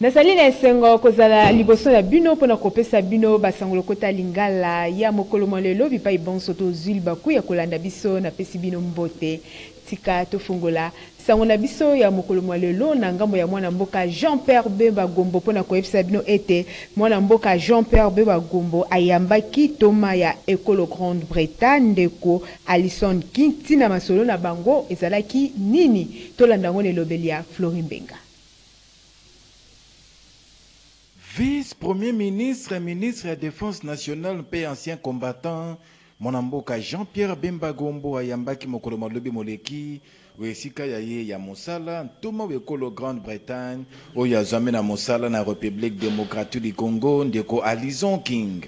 Nazali na esengo kozala liboso na bino mpo na kopesa bino ba sango lokota lingala ya mokolo mwa lelo bipai bonso to zui libaku ya kolanda biso. Na pesi bino mbote. Tika to fongola sango na biso ya mokolo mwa lelo na ngambo ya mwana mboka Jean Pere Bemba Gombo mpo na koyebisa bino ete mwana mboka Jean Pere Bemba Gombo ayambaki ntoma ya ekolo Grande Bretagne ndeko Alison King. Ntina masolo na bango ezalaki nini? Tolanda yango na elobeli ya Flory Mbenga. Vice Premier ministre, ministre ya Defense nationale mpe ancien combattant, mwana mboka Jean-Pierre Bemba Gombo ayambaki mokolo mwa lobi moleki, o esika ya ye ya mosala, ntoma w'ekolo Grande-Bretagne oyo azwami na mosala na Republique democratique du Congo, ndeko Alison King.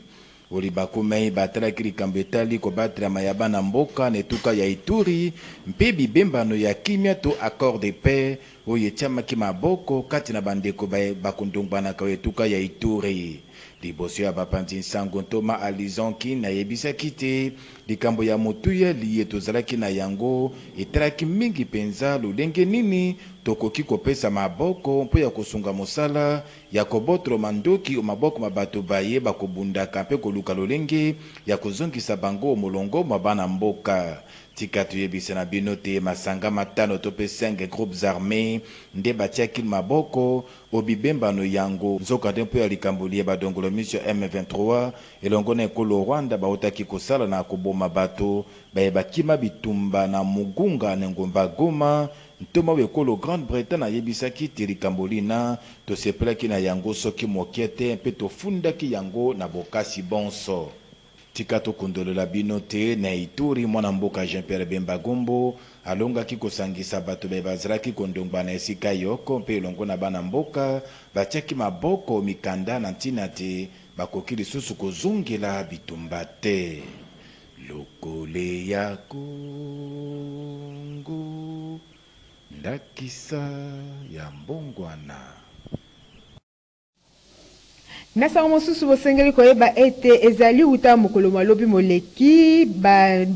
O libaku mei batalaki likambo etali kobatelama ya bana mboka na etuka ya Ituri mpe bibembano ya kimia to accord de paix oyo etiamaki maboko kati na bandeko baye bakondongbanaka o etuka ya Ituri. Liboso ya bapanzi nsango, ntoma Alison King ayebisaki te likambo ya motuya liye tozalaki na yango etalaki mingi mpenza lolenge nini tokoki kopesa maboko mpo ya kosunga mosala ya kobotro mandoki o maboko ma bato baye bakobundaka mpe koluka lolenge ya kozongisa bango o molongo mwa bana mboka. Tika toyebisa na bino te masanga matano to mpe cinq groupes armes nde batiakil maboko o bibembano yango, nzokande mpo ya likambo liye badongolo miso ya M23 elongo na ekolo Rwanda bautaki kosala na koboma bato baye bakima bitumba na Mugunga n'engumba Goma, Ntoma wa ekolo Grande-Bretagne ayebisaki ete likambo lina tosepelaki na yango soki moke te mpe tofundaki yango na bokasi bonso. Tika tokundolela bino te na Ituri, mwana mboka Jean-Pierre Bemba Gombo alongaki kosangisa bato baye bazalaki kondongba na esika yoko mpe elongo na bana mboka batiaki maboko o mikanda na ntina te bakoki lisusu kozongela bitumba te. Lokole ya Kongo, ndakisa ya mbongwana. Na sango mosusu, bosengeli koyeba ete ezali uta mokolo mwa lobi moleki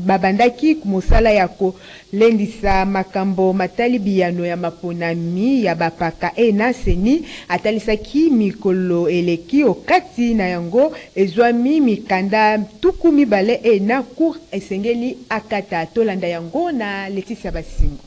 babandaki mosala ya ko. Lendisa makambo matali biyano ya maponami ya ba mpaka ena ceni atalisaki mikolo eleki o kati na yango ezwami mikanda ntuku mibale ena cour esengeli akata. Tolanda yango na Laetitia Basingo.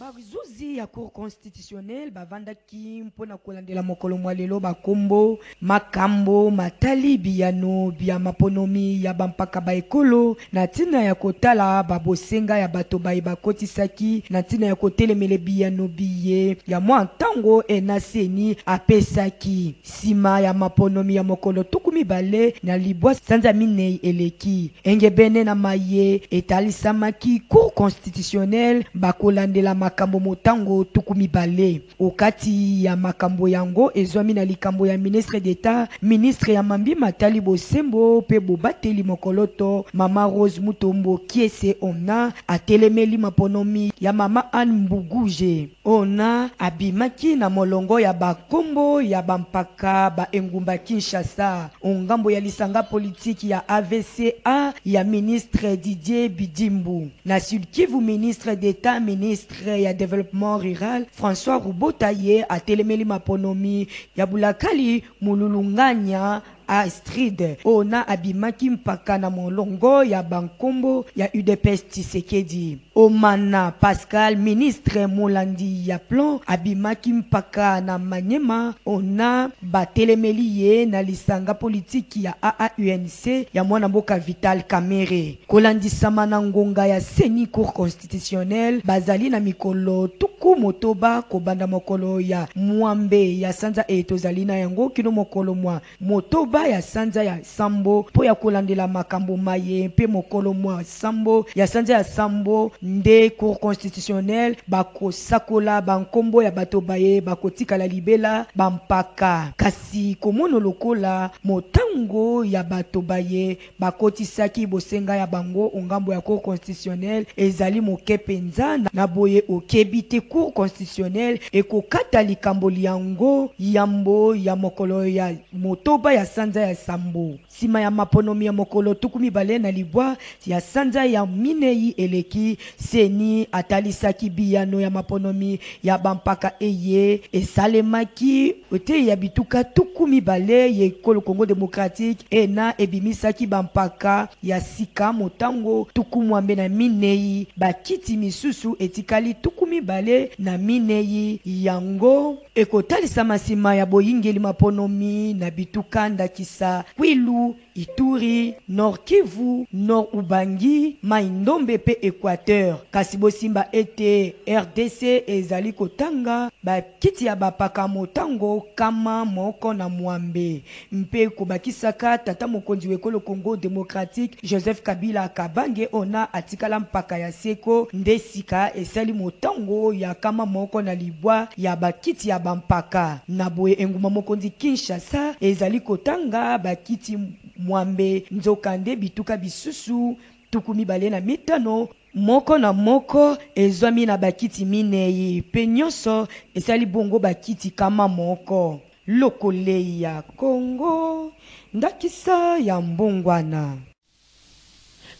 Bazuzi ya Cour constitutionnelle bavandaki mpo na kolandela mokolo mwa lelo ba nkombo, makambo matali biyano bya maponomi ya bampaka ba ekolo na ntina ya kotala ba bosenga ya bato baye bakotisaki na ntina ya kotelemele biyano biye ya mwa ntango ena ceni apesaki. Sima ya maponomi ya mokolo tuku mibale na libwa sanza minei eleki, engebene na maye etalisamaki Cour constitutionnelle, bakolandela makambo motango tuku mibale. Okati ya makambo yango ezwami na likambo ya ministre d'Etat, ministre ya mambi matali bosembo mpe bobateli mokoloto, mama Rose Mutombo Kiese Omna atelemeli maponomi ya mama Anne Mbuguje. Ona abimaki na molongo ya ba kombo ya ba mpaka ba engumba Kinshasa o ngambo ya lisanga politiki ya avc a ya ministre Didier Bidimbu. Na Sud-Kivu, ministre d'Etat, ministre ya developpement rural, François Rubota ye atelemeli maponomi ya bulakali, mululunganya, Astride ona abimaki mpaka na molongo ya ba nkombo ya udps Tshisekedi. Omana Pascal ministre molandi ya plan abimaki mpaka na Maniema ona batelemeli ye na lisanga politiki ya AA-UNC ya mwana mboka Vital Kamerhe. Kolandisama na ngonga ya CENI, Cour constitutionnelle. constitutionnelle bazali na mikolo tuku motoba kobanda mokolo ya mwambe ya sanza eye tozali na yango kino mokolo mwa motoba ya sanza ya sambo mpo ya kolandela makambo maye mpe mokolo mwa sambo ya sanza ya sambo nde Cour constitutionnelle bakosakola ba nkombo ya bato baye bakotikala libela bampaka kasi komono lokola motango ya bato baye Bakotisaki bosenga ya bango o ngambo ya Cour constitutionnelle ezali moke mpenza, na boye okebi te Cour constitutionnelle ekokata likambo lyango yambo ya mokolo ya motoba ya sanza ya sambo, nsima ya maponomi ya mokolo tuku mibale na libwa ya sanza ya minei eleki. Ceni atalisaki biyano ya maponomi ya bampaka eye esalemaki o'etei ya bituka tuku mibale ya ekolo Congo democratique ena ebimisaki bampaka ya sika motango tuku mwambe na minei. Bakiti misusu etikali tuku mibale na minei. Yango ekotalisama sima ya boyingeli maponomi na bituka ndakisa Kwilu, Ituri, Nord-Kivu, Nord-Ubangi, Mai-Ndombe mpe Equateur. Kasi bosimba ete rdc ezali kotanga ba kiti ya ba paka motango kama moko na mwambe mpe kobakisaka tata mokonzi w'ekolo Congo democratique Joseph Kabila Kabange ona atikala mpaka ya seko nde sika esali motango ya kama moko na libwa ya ba kiti ya ba mpaka. Na boye engumba mokonzi Kinshasa ezali kotanga ba kiti mwambe nzoka nde bituka bisusu tuku mibale na mitano, moko na moko ezwami na ba kiti mineyi pe nionso esali bongo ba kiti kama moko lokolei ya Kongo ndakisa ya mbongwana.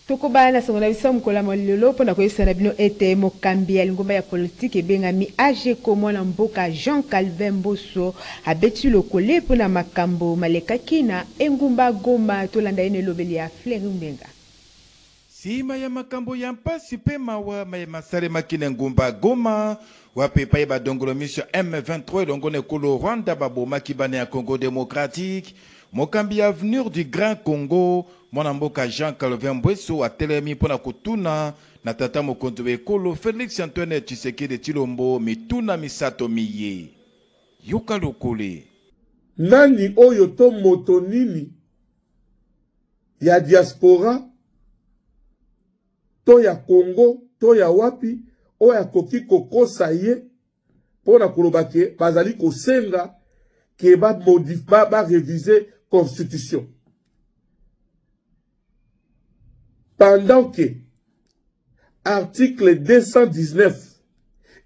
Tokobala na sango na biso ya mokolo ya lelo mpo na koyebisa na bino ete mokambi ya lingomba ya politiki ebengami AGECO, mwana mboka Jean Calvin Mboso abeti lokole mpo na makambo malekaki na engumba Goma. Tolanda ye na elobeli ya Fleury Ngbenga. Sima ya makambo ya mpasi mpe mawa maye masalemaki na engumba Goma, wapi epayi ba dongolomisyo ya M23 elongo na ekolo Rwanda babomaki bana ya Congo democratique, Mokambi ya Avenir du Grand Congo, mwana mboka Jean Calvin Mbweso atelemi mpo na kotuna na tata mokonzi wa ekolo Felix Antoine Tshisekedi Tshilombo mituna misato miye. Yoka lokole. Nani oyo to moto nini ya diaspora to ya Congo to ya wapi oyo akoki kokosa ye? mpo na koloba ke bazali kosenga ke barevise ba, ba constitution pendant ke article 219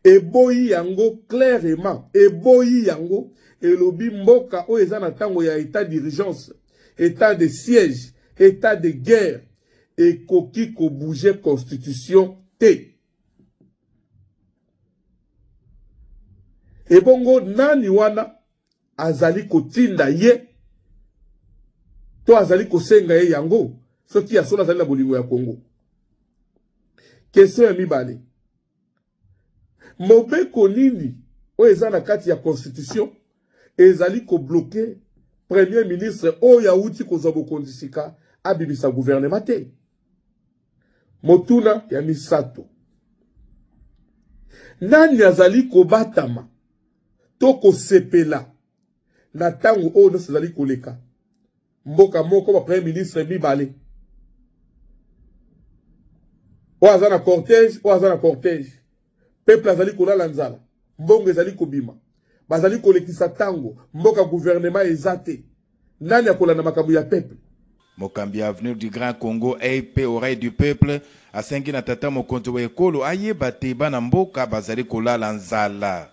eboyi yango clairement eboyi yango elobi mboka oyo eza na ntango ya etat d'urgence etat de siège etat de guerre ekoki kobouge constitution te ebongo nani wana azali kotinda ye to azali kosenga ye yango soki ya solo azali na bolingo ya kongo kestion ya mibale mobeko nini oyo eza na kati ya constitution ezali kobloke premier ministre oyo awuti kozwa bokonzi sika abimisa guvernema te Motuna ya misato. Nani azali kobatama to kosepela na ntango oyo nyonso ezali koleka? Mboka moko ba premier ministre mibale oyo aza na cortège oyo aza na cortège Peuple azali kolala nzala. Mbongo ezali kobima. Bazali kolekisa tango. Mboka gouvernement eza te. Nani akolanda makambo ya peuple? Mokambi ya Avenir du Grand Congo, AIP, Oreille du Peuple, asengi na tata mokonzi wa ekolo ayeba te bana mboka bazali kolala nzala.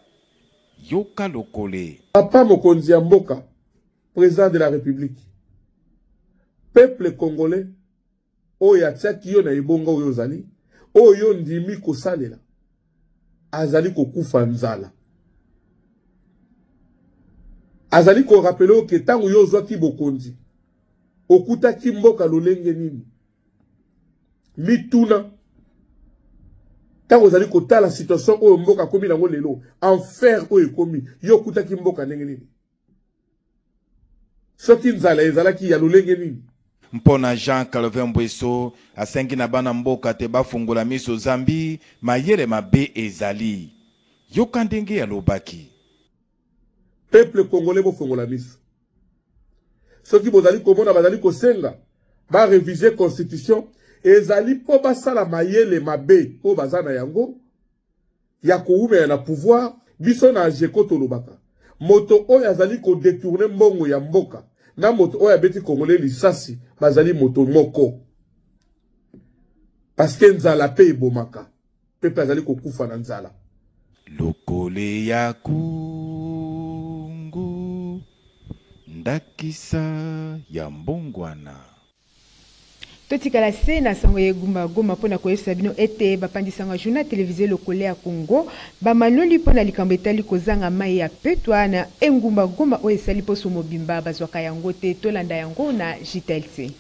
Yoka lokole. Papa mokonzi ya mboka, President de la Republique, peuple congolais oyo atiaki yo na ebonga oyo ozali oyo ondimi kosalela azali kokufa nzala azali korapele oyo ke ntango yo ozwaki bokonzi okutaki mboka lolenge nini mituna ntango ozali kotala situation oyo mboka akomi nango lelo enfer oyo ekomi yo okutaki mboka ndenge nini Soki nzala ezalaki ya lolenge nini? Mpo na Jean Calvin Mbweso, asengi na bana mboka te bafungola miso zambi mayele mabe ezali. Yoka ndenge alobaki. Peuple congolais bofongola miso. Soki bozali komona bazali kosenga ba reviser constitution ezali mpo basala mayele mabe oyo baza na yango ya kowumela na pouvoir, biso na Ageco tolobaka moto oyo azali ko detourner mbongo ya mboka na moto oyo abeti Congolais lisasi bazali moto moko parce que nzala pe ebomaka, peuple azali kokufa na nzala. Lokole ya Kungu, ndakisa ya mbongwana. Totikala se na sango ya egumba Goma mpo na koyebisa bino ete bapanzi sango ya journal televisee lokole ya Congo bamanoli mpo na likambo etali kozanga mayi ya petwa na engumba Goma oyo esali poso mobimba bazwaka yango te. Tolanda yango na JTLC.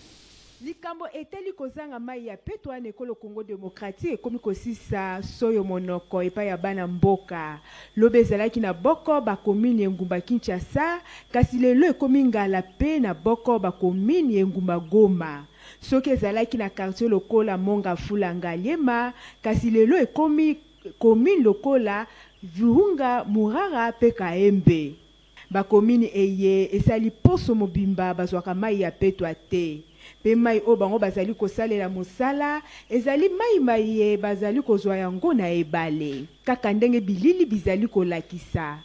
Likambo etali kozanga mayi ya petwa na ekolo Congo demokrati ekomi kosisa soyo monoko epai ya bana mboka. Lobi ezalaki na boko ba commune ya engumba Kinshasa, kasi lelo ekomi ngala pe na boko ba commune ya engumba Goma. Soki ezalaki na quartier lokola Mont Ngafula Ngaliema, kasi lelo ekomi commune lokola Virunga, Murara pe Kaembe. Ba komini eye esali poso mobimba bazwaka mayi ya petwa te mpe mayi oyo bango bazali kosalela mosala ezali mayi maye bazali kozwa yango na ebale, kaka ndenge bilili bizali kolakisa.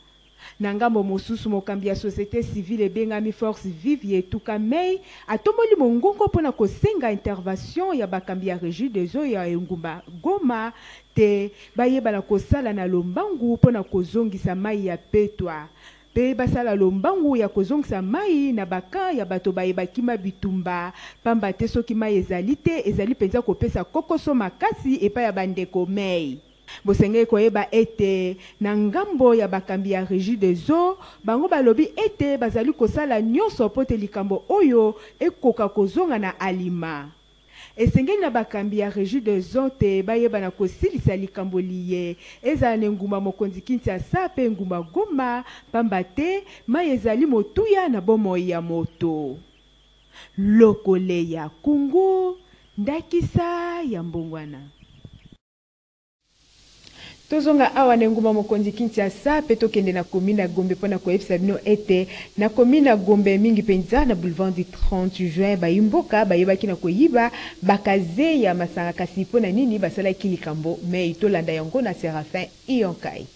Na ngambo mosusu, mokambi ya societe civile ebengami Forces Vives ya etuka Mei atomboli mongongo mpo na kosenga intervention ya bakambi ya Regideso ya engumba Goma, Te, bayeba na kosala na lombangu mpo na kozongisa mayi ya petwa, mpe basala lombangu ya kozongisa mayi na ba camps ya bato baye bakima bitumba, pamba te soki mayi ezali te, ezali penza kopesa kokoso makasi epai ya ba ndeko mei. Bosengeli koyeba ete na ngambo ya bakambi ya Regideso, bango balobi ete bazali kosala nionso mpo te likambo oyo ekoka kozonga na alima. Esengeli na bakambi ya Regie de Zone te bayeba na kosilisa likambo liye, ezala na engumba mokonzi Kinshasa mpe engumba Goma, pamba te mayi ezali motuya na bomoi ya moto lokole ya Congo, ndakisa ya mbongwana. Tozonga awa na engumba mokonzi Kinshasa mpe tokende na commune ya Gombe mpo na koyebisa bino ete na commune ya Gombe mingi mpenza na boulevard du 30 juin bayi mboka bayebaki na koyiba ba casiers ya masanga kasi mpo na nini basalaki likambo mei? Tolanda yango na Seraphin Iyonkai.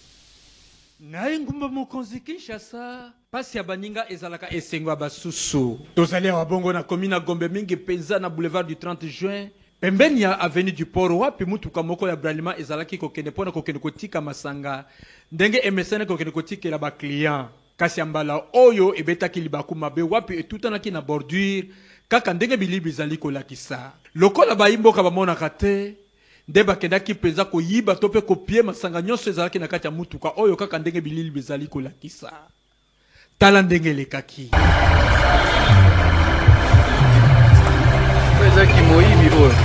Na engumba mokonzi Kinshasa. Pasi ya baninga ezalaka esengo ya basusu. Tozali awa bongo na commune ya Gombe mingi mpenza na boulevard du 30 juin pembeni ya avenue du port wapi mutuka moko ya Bralima ezalaki kokende mpo na kokende kotika masanga ndenge emesani kokende kotikela ba clients kasi ya mbala oyo ebetaki libaku mabe wapi etutanaki na bordure kaka ndenge bilili bizali kolakisa lokola bayi mboka bamonaka te nde bakendaki mpenza koyiba to mpe kopie masanga nyonso ezalaki na kati ya motuka oyo, kaka ndenge bilili bizali kolakisa. Tala ndenge elekaki. Eza kimoyibi oyo.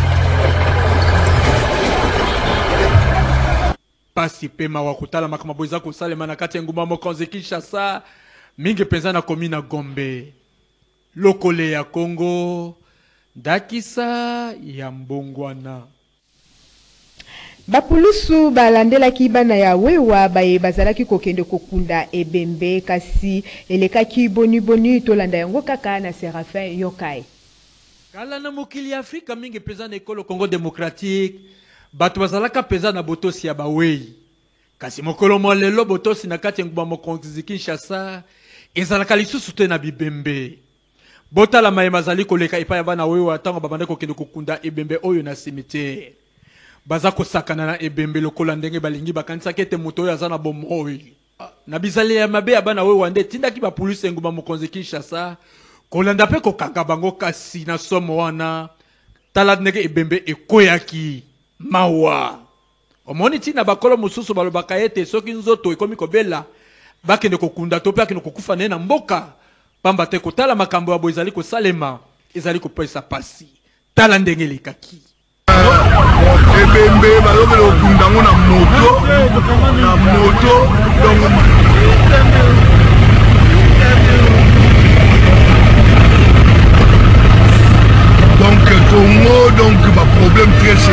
Pasi mpe mawa kotala makambo boye eza kosalema na kati ya engumba mokonzi Kinshasa, mingi mpenza na komina Gombe. Lokole ya Kongo, ndakisa ya mbongwana. Bapulusu balandelaki bana ya Wewa baye bazalaki kokende kokunda ebembe, kasi elekaki boni boni? Tolanda yango kaka na Seraphin Yokai. Kala na mokili ya Afrika, mingi mpenza na ekolo Congo democratique, bato bazalaka mpenza na botosi ya bawei. Kasi mokolo mwa lelo botosi na kati ya nguba mokonzi Kinshasa ezalaka lisusu te na bibembe. Botala maye mazali koleka epai ya bana Wewa ntango babanda kokende kokunda ebembe oyo na cimetière. Baza kosakana na ebembe lokola ndenge balingi bakanisaki ete moto oyo aza na bomoi. Na bizalela ya mabe ya bana Wewa nde etindaki ba pulisi ya engumba mokonzi Kinshasa kolanda mpe kokanga bango kasi na somo wana tala ndenge ebembe ekweyaki. Mawa! Omoni ntina bakolo mosusu balobaka ete soki nzoto ekomi kobela, bakende kokunda to mpe akende kokufa na ye na mboka? Mpamba te kotala makambo ya boye ezali kosalema ezali kopesa mpasi. Tala ndenge elekaki. Ebembe balobela kokunda yango na moto, na moto donc